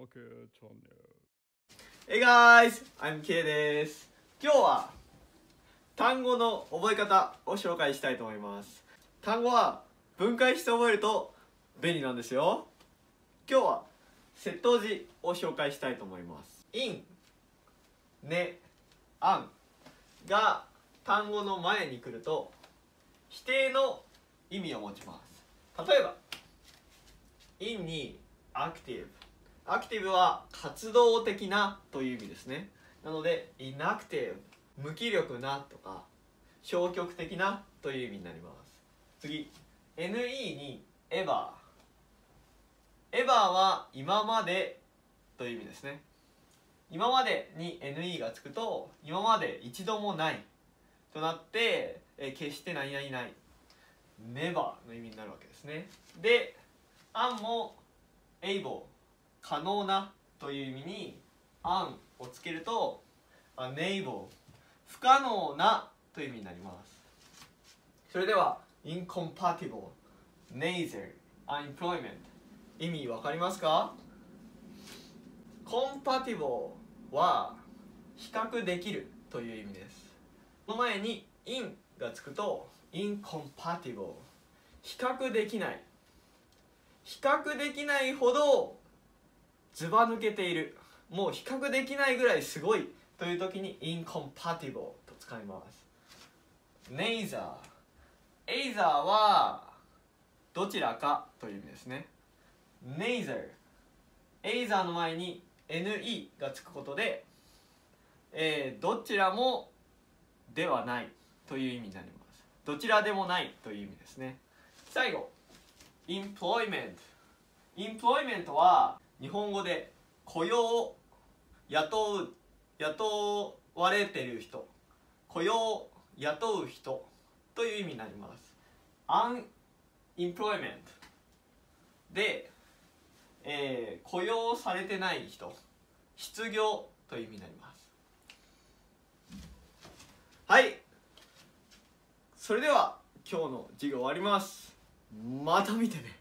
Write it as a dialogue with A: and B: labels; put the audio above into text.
A: OK channel.
B: Hey guys! I'm K です。今日は単語の覚え方を紹介したいと思います。単語は分解して覚えると便利なんですよ。今日は窃盗字を紹介したいと思います。in、ね、an が単語の前に来ると否定の意味を持ちます。例えば in に active アクティブは活動的なという意味ですね。なので inactive 無気力なとか消極的なという意味になります。次 NE に ever ever は今までという意味ですね。今までに NE がつくと今まで一度もない。となって、え決して何々ない。Never の意味になるわけですね。で an も able 可能なという意味に an をつけると unable 不可能なという意味になります。それでは incompatible neither unemployment 意味わかりますか？compatible は比較できるという意味です。その前に in がつくと incompatible 比較できない。比較できないほどずば抜けている。もう比較できないぐらいすごい。という時に incompatible と使います。neither either はどちらかという意味ですね。neither either の前に ne がつくことで、えーどちらもではないという意味になります。どちらでもないという意味ですね。最後。Employment employment は日本語で雇用雇う雇われてる人。雇用雇う人という意味になります。unemployment で、えー雇用されてない人。失業という意味になります。はい。それでは今日の授業終わります。また見てね。